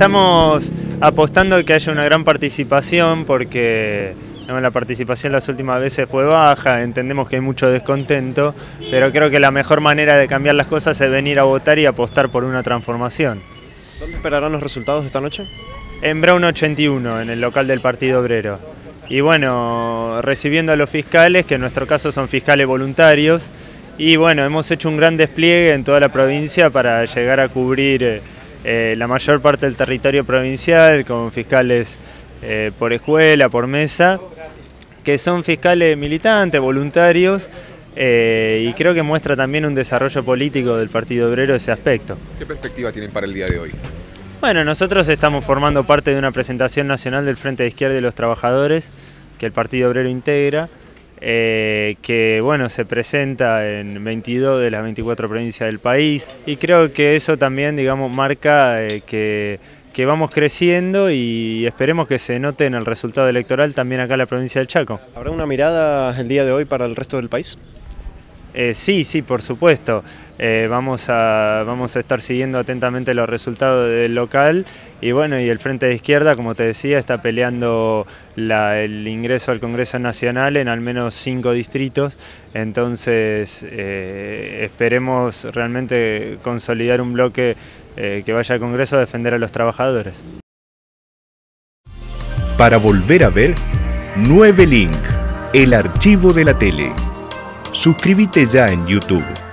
estamos apostando a que haya una gran participación porque la participación las últimas veces fue baja, entendemos que hay mucho descontento, pero creo que la mejor manera de cambiar las cosas es venir a votar y apostar por una transformación. ¿Dónde esperarán los resultados esta noche? En Brown 81, en el local del Partido Obrero. Y bueno, recibiendo a los fiscales, que en nuestro caso son fiscales voluntarios, y bueno, hemos hecho un gran despliegue en toda la provincia para llegar a cubrir eh, la mayor parte del territorio provincial con fiscales eh, por escuela, por mesa, que son fiscales militantes, voluntarios, eh, y creo que muestra también un desarrollo político del Partido Obrero ese aspecto. ¿Qué perspectiva tienen para el día de hoy? Bueno, nosotros estamos formando parte de una presentación nacional del Frente de Izquierda y los Trabajadores, que el Partido Obrero integra, eh, que bueno, se presenta en 22 de las 24 provincias del país y creo que eso también digamos, marca eh, que, que, vamos creciendo y esperemos que se note en el resultado electoral también acá en la provincia del Chaco. ¿Habrá una mirada el día de hoy para el resto del país? Eh, sí, sí, por supuesto. Eh, vamos, a, vamos a estar siguiendo atentamente los resultados del local y bueno, y el Frente de Izquierda, como te decía, está peleando el ingreso al Congreso Nacional en al menos cinco distritos, entonces eh, esperemos realmente consolidar un bloque que vaya al Congreso a defender a los trabajadores. Para volver a ver, 9 Link, el archivo de la tele. Suscríbete ya en YouTube.